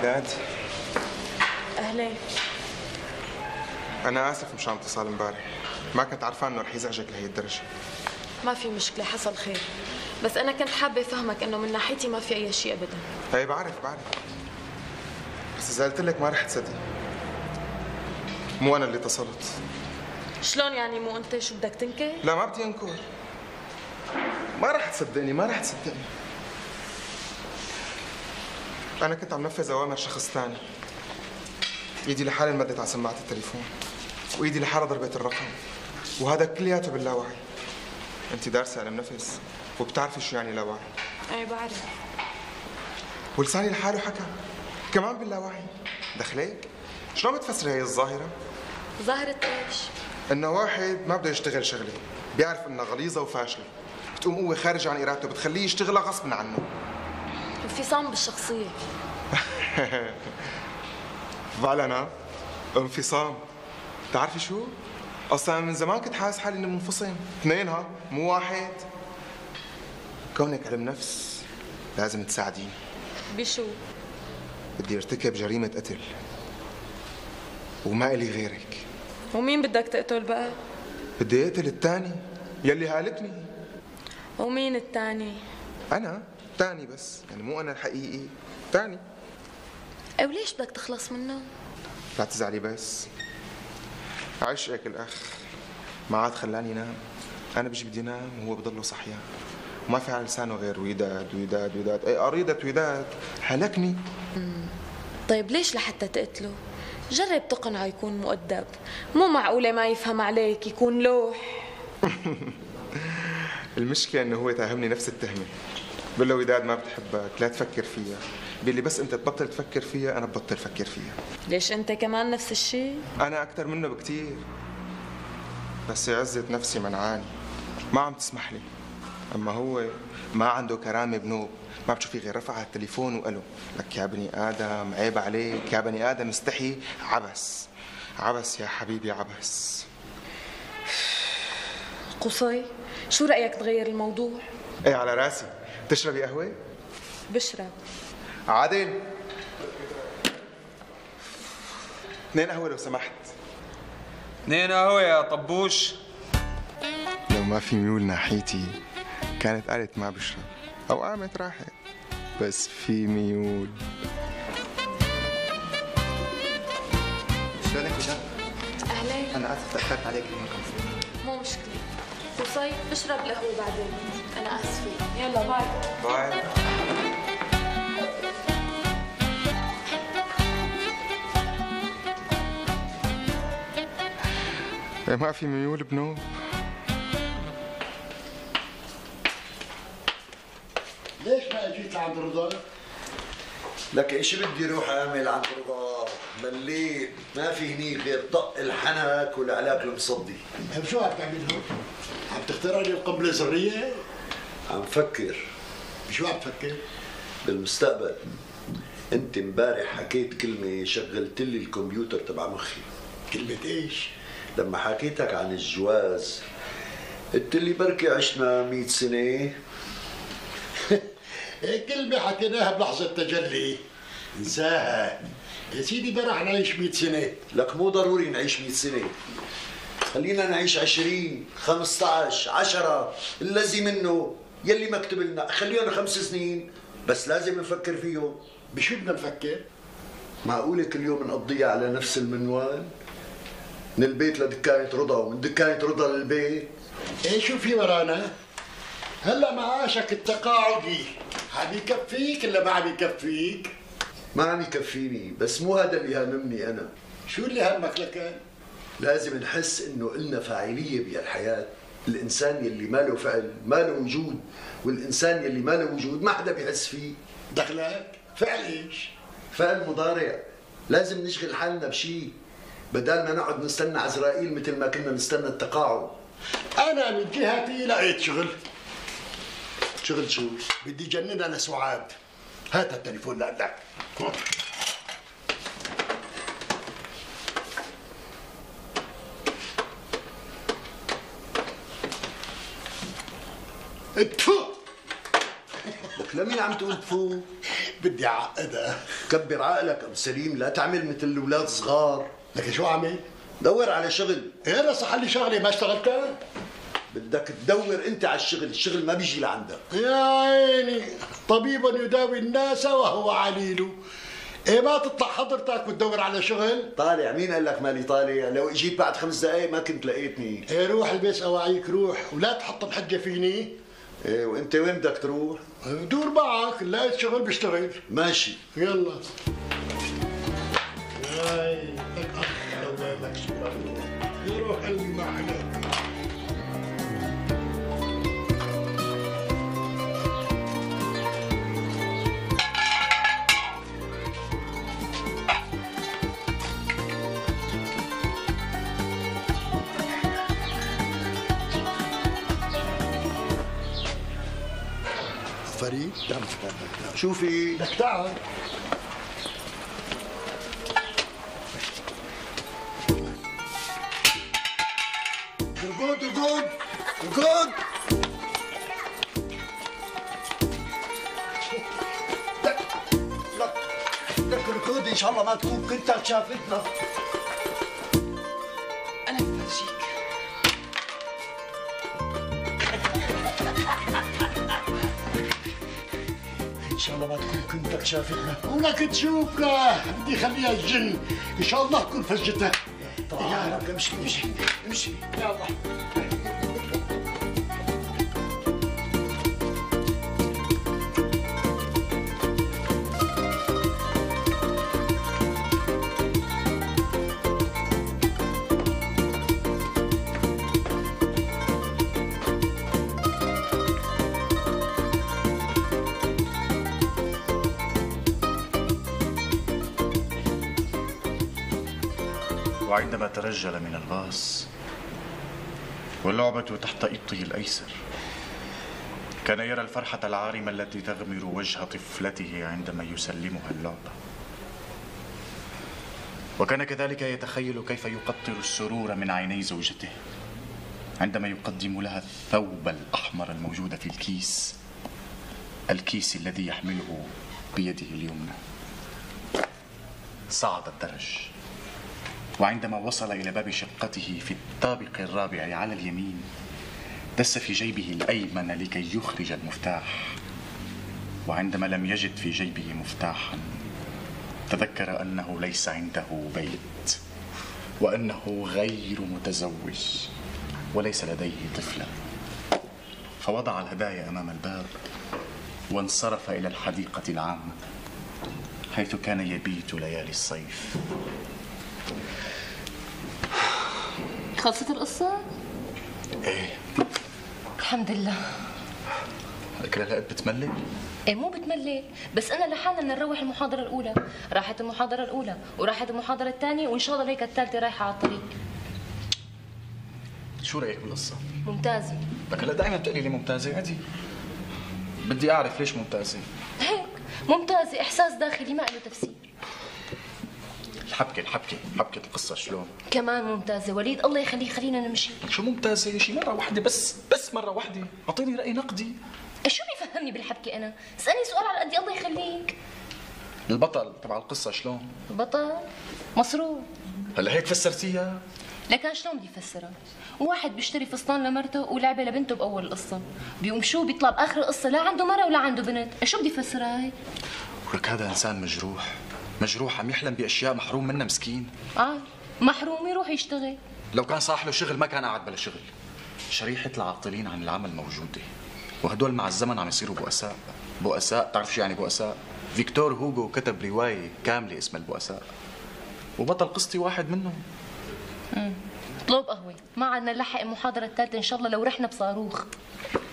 وداد أهلين. أنا آسف مشان اتصال امبارح. ما كنت عارفان إنه رح يزعجك لهي الدرجة. ما في مشكلة حصل خير. بس أنا كنت حابة أفهمك إنه من ناحيتي ما في أي شيء ابدا. اي بعرف بعرف. بس إذا قلت لك ما رح تصدق. مو أنا اللي اتصلت. شلون يعني مو أنت؟ شو بدك تنكر؟ لا ما بدي أنكر. ما رح تصدقني ما رح تصدقني. أنا كنت عم نفذ اوامر شخص ثاني ايدي لحالي انمدت على سماعة التليفون وايدي لحالها ضربت الرقم وهذا كلياته باللاوعي. انت دارسة علم نفس وبتعرفي شو يعني لاوعي. أي بعرف. ولساني لحاله حكى. كمان باللاوعي. دخليك شلون بتفسري هي الظاهرة؟ ظاهرة إيش؟ إنه واحد ما بده يشتغل شغلة بيعرف إنها غليظة وفاشلة. بتقوم هو خارج عن إرادته بتخليه يشتغلها غصب عنه. انفصام بالشخصية. فعلا انفصام. بتعرفي شو؟ أصلا من زمان كنت حاسس حالي اني منفصم. اثنين ها. مو واحد. كونك علم نفس لازم تساعديني. بشو؟ بدي ارتكب جريمة قتل. وما إلي غيرك. ومين بدك تقتل بقى؟ بدي أقتل الثاني يلي هالكني. ومين التاني؟ أنا. تاني بس يعني مو أنا الحقيقي. تاني أو ليش بدك تخلص منه؟ لا تزعلي بس. عشقك الأخ ما عاد خلاني نام. أنا بيجي بدي نام وهو بضله صحيان. وما في على لسانه غير وداد وداد وداد اي قريضة وداد هلكني. طيب ليش لحتى تقتله؟ جرب تقنعه يكون مؤدب. مو معقولة ما يفهم عليك يكون لوح. المشكلة إنه هو تاهمني نفس التهمة. بقول له وداد ما بتحبك لا تفكر فيها. بيقول لي بس أنت تبطل تفكر فيها أنا ببطل أفكر فيها. ليش أنت كمان نفس الشيء؟ أنا أكثر منه بكتير. بس عزة نفسي منعاني. ما عم تسمح لي. أما هو ما عنده كرامة بنوب. ما بتشوفي غير رفع على التليفون وقاله لك يا بني آدم عيب عليك. يا بني آدم استحي. عبس. عبس يا حبيبي عبس. قصي شو رأيك تغير الموضوع؟ إيه على رأسي. تشربي قهوة؟ بشرب. عادل. اثنين قهوة لو سمحت. اثنين قهوة يا طبوش. لو ما في ميول ناحيتي كانت قالت ما بشرب أو قامت راحت بس في ميول. شلونك وجد؟ أهلين. أنا آسف تأخرت عليك اليوم. كم مو مشكلة. قصي بشرب القهوة بعدين. أنا آسفة. يلا bye. bye. إيه ما في ميول بنوب ليش ما اجيت لعند رضا؟ لك إيش بدي روح أعمل عند رضا. مليت ما في هني غير طق الحنك والعلاج المصدي طيب شو عم تعمل هون؟ عم تخترع لي القنبله الذريه؟ عم فكر شو عم تفكر؟ بالمستقبل انت امبارح حكيت كلمة شغلت لي الكمبيوتر تبع مخي كلمة إيش؟ لما حكيتك عن الجواز قلت لي بركي عشنا 100 سنة هيك كلمة حكيناها بلحظة تجلي إنساها يا سيدي رح نعيش 100 سنة لك مو ضروري نعيش 100 سنة خلينا نعيش 20 15 10 الذي منه يلي مكتوب لنا خلينا خمس سنين بس لازم نفكر فيهم بشو بدنا نفكر؟ معقولة كل يوم نقضيها على نفس المنوال؟ من البيت لدكانة رضا ومن دكانة رضا للبيت إيه شو في ورانا؟ هلا معاشك التقاعدي عم يكفيك ولا ما عم يكفيك؟ ما عم يكفيني بس مو هذا اللي هاممني أنا شو اللي همك لكان؟ لازم نحس إنه إلنا فاعلية بهالحياة الإنسان يلي ما له فعل ما له وجود والإنسان يلي ما له وجود ما حدا بيحس فيه دخلك؟ فعل إيش؟ فعل مضارع لازم نشغل حالنا بشيء بدل ما نقعد نستنى عزرائيل مثل ما كنا نستنى التقاعد أنا من جهتي لقيت شغل شغل شو؟ بدي جنن أنا سعاد هات التليفون لعندك اتفو شيخ لمين عم تقول تفوت بدي اعقدها كبر عقلك ابو سليم لا تعمل مثل الأولاد صغار لك شو عمل؟ دور على شغل. إيه صح لي شغله ما اشتغلتها؟ بدك تدور انت على الشغل الشغل ما بيجي لعندك. يا عيني طبيب يداوي الناس وهو عليل إيه ما تطلع حضرتك وتدور على شغل؟ طالع مين قال لك مالي طالع؟ لو اجيت بعد خمس دقايق ما كنت لقيتني. إيه روح البس اواعيك روح ولا تحط الحجه فيني. إيه وأنت وين بدك تروح؟ دور معك لقيت شغل بشتغل ماشي. يلا. هاي لك شكرا يروح قلبي معنا فريد دم شو في لك تعال رقود رقود رقود لك لك لك ركود إن شاء الله ما تكون كنت شافتنا أنا بفرجيك شاء الله ما تكون كنت شافتنا ولك تشوفنا بدي خليها الجن. إن شاء الله تكون فجتها. تعال امشي امشي امشي. يلا. وعندما ترجل من الباص واللعبة تحت إبطه الأيسر. كان يرى الفرحة العارمة التي تغمر وجه طفلته عندما يسلمها اللعبة. وكان كذلك يتخيل كيف يقطر السرور من عيني زوجته عندما يقدم لها الثوب الأحمر الموجود في الكيس الكيس الذي يحمله بيده اليمنى. صعد الدرج. وعندما وصل إلى باب شقته في الطابق الرابع على اليمين دس في جيبه الأيمن لكي يخرج المفتاح. وعندما لم يجد في جيبه مفتاحا تذكر أنه ليس عنده بيت وأنه غير متزوج وليس لديه طفلة. فوضع الهدايا أمام الباب وانصرف إلى الحديقة العامة حيث كان يبيت ليالي الصيف. خلصت القصة؟ إيه. الحمد لله. كده لقيت بتملك إيه مو بتملك بس أنا لحالنا بدنا نروح المحاضرة الأولى. راحت المحاضرة الأولى وراحت المحاضرة الثانية وإن شاء الله هيك الثالثة رايحة على الطريق. شو رأيك بالقصة؟ ممتازة. لك هلا دائما بتقولي لي ممتازة عادي. بدي أعرف ليش ممتازة. هيك ممتازة إحساس داخلي ما له تفسير. الحبكة الحبكة حبكة القصة شلون؟ كمان ممتازة. وليد الله يخليه خلينا نمشي. شو ممتازة شي؟ مرة واحدة بس بس مرة واحدة. أعطيني رأي نقدي. شو بيفهمني بالحبكة أنا؟ اسألني سؤال على قدي الله يخليك. البطل تبع القصة شلون؟ بطل مسرور هلا هيك فسرتيها؟ لكن شلون بدي افسرها؟ واحد بيشتري فستان لمرته ولعبة لبنته بأول القصة، بيقوم شو بيطلع بآخر القصة لا عنده مرة ولا عنده بنت، شو بدي افسرها هي؟ ولك هذا إنسان مجروح. مجروح عم يحلم بأشياء محروم منها مسكين. آه محروم يروح يشتغل، لو كان صاح له شغل ما كان قاعد بلا شغل. شريحة العاطلين عن العمل موجودة. وهدول مع الزمن عم يصيروا بؤساء. بؤساء بتعرف شو يعني بؤساء؟ فيكتور هوغو كتب رواية كاملة اسمها البؤساء. وبطل قصتي واحد منهم. اطلب قهوة، ما عدنا نلحق المحاضرة الثالثه إن شاء الله لو رحنا بصاروخ،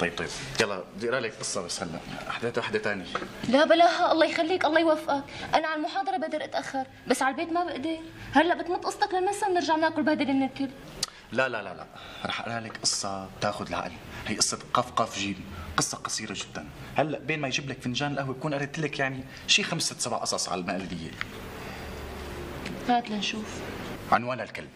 طيب طيب. يلا بدي اقرا لك قصة بس هلا. أحداث وحدة ثانية لا بلاها الله يخليك الله يوفقك، أنا على المحاضرة بقدر أتأخر، بس على البيت ما بقدر، هلا بتمط قصتك للمسا بنرجع ناكل بهدل النكل، لا لا لا لا. رح أقرأ لك قصة تاخذ العقل. هي قصة قف قاف جيم. قصة قصيرة جدا. هلا بين ما يجيب لك فنجان القهوة بكون قريت لك يعني شي خمس ست سبع قصص على المقلدية هات لنشوف. عنوان الكلب.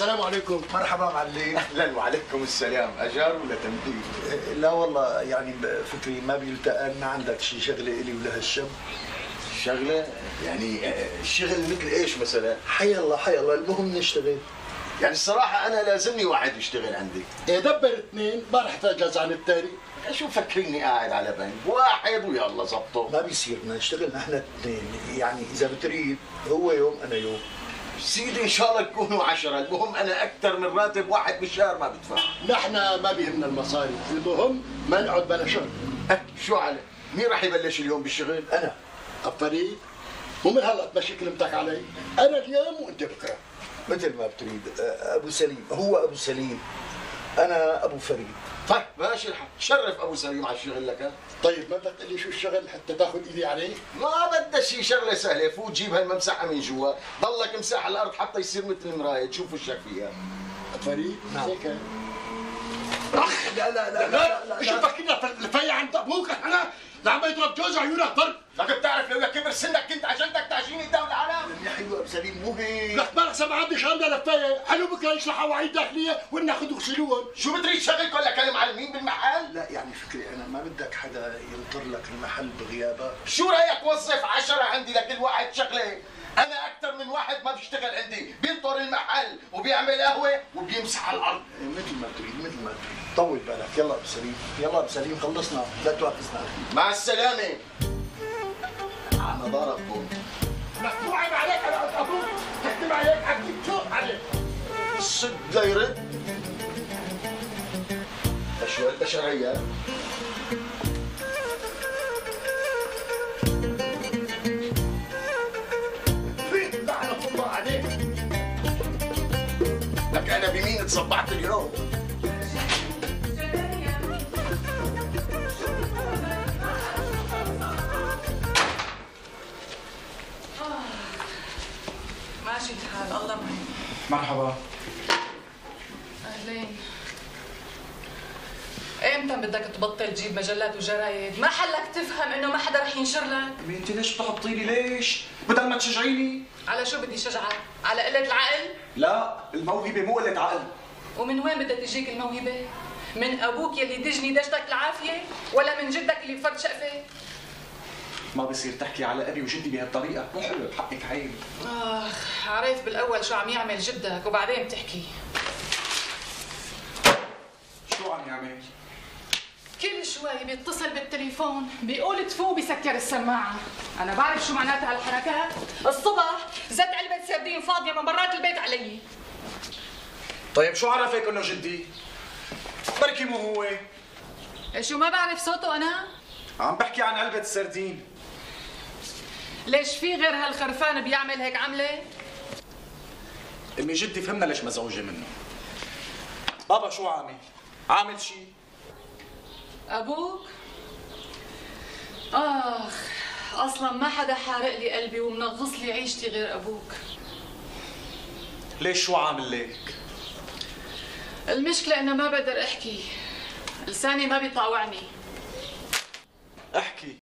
السلام عليكم. مرحبا معلم. أهلا وعليكم السلام. أجار ولا تمديد لا والله يعني فكري ما بيلتقى ما عندك شي شغلة إلي ولا هالشب شغلة؟ يعني آه، شغل مثل إيش مثلا؟ حي الله حي الله. المهم نشتغل. يعني الصراحة أنا لازمني واحد يشتغل عندي. إيه دبر اثنين. ما رح تجاز عن الثاني. شو فكرني قاعد على بنك؟ واحد ويلا زبطه. ما بيصير بدنا نشتغل نحن اثنين. يعني إذا بتريد هو يوم أنا يوم. سيدي إن شاء الله تكونوا عشرة. المهم أنا أكثر من راتب واحد بالشهر ما بدفع. نحن ما بيهمنا المصاري. المهم ما نقعد بلا شغل. أه شو على مين راح يبلش اليوم بالشغل؟ أنا. الطريق. مو من هلا تمشي كلمتك علي. أنا اليوم وأنت بكرة. مثل ما بتريد أبو سليم. هو أبو سليم. أنا أبو فريد. طيب ماشي الحال شرف أبو سليم على الشغل لك؟ طيب ما بدك تقول لي شو الشغل حتى تاخذ إيدي عليه ما بدها شي شغلة سهلة. فوت جيب هالممسحه من جوا. ضلك امسح على الأرض حتى يصير مثل المراية. تشوف وشك فيها. فريد نعم. هيك أخ لا لا لا لا, لا, شو فكرنا الفيا عند أبوك أنا لعم يضرب جوز عيونك ضرب لك ما عندي شغلنا لفايه حلو بكره يشرح عوايد داخلية وناخذ يغسلوهم شو بتريد شغلك ولا كلام معلمين بالمحل؟ لا يعني فكري أنا ما بدك حدا ينطر لك المحل بغيابك شو رأيك وظف عشرة عندي لكل واحد شغلة؟ أنا أكثر من واحد ما بيشتغل عندي. بينطر المحل وبيعمل قهوة وبيمسح على الأرض. إيه، مثل ما تريد مثل ما تريد. طول بالك. يلا ابو سليم يلا ابو سليم خلصنا. لا تواخذنا مع السلامة. على ضربكم مو عيب عليك أنا أبوك تكتب عليك حكيك شو عليك صد ليرد شو البشريه فين لعنه الله عليك لك أنا بمين تصبحت اليوم؟ مرحبا أهلين إمتى بدك تبطل تجيب مجلات وجرايد؟ ما حلك تفهم إنه ما حدا رح ينشر لك؟ أنت ليش بتحطي لي ليش؟ بدل ما تشجعيني على شو بدي شجعك؟ على قلة العقل؟ لا الموهبة مو قلة عقل ومن وين بدها تجيك الموهبة؟ من أبوك يلي تجني دشتك العافية؟ ولا من جدك اللي فرد شقفة؟ ما بصير تحكي على أبي وجدي بهالطريقة؟ مو حلو حقك عيب. آخ عرفت بالأول شو عم يعمل جدك وبعدين بتحكي. شو عم يعمل؟ كل شوي بيتصل بالتليفون بيقول تفو بيسكر السماعة. أنا بعرف شو معناتها هالحركات الصبح زت علبة سردين فاضية من برات البيت علي. طيب شو عرفك إنه جدي؟ بركي مو هو. شو ما بعرف صوته أنا؟ عم بحكي عن علبة السردين. ليش في غير هالخرفان بيعمل هيك عملة؟ إمي جدي فهمنا ليش مزعوجة منه بابا شو عامل؟ عامل شي أبوك؟ آخ أصلا ما حدا حارق لي قلبي ومنغص لي عيشتي غير أبوك ليش شو عامل ليك؟ المشكلة إنه ما بقدر أحكي لساني ما بيطاوعني أحكي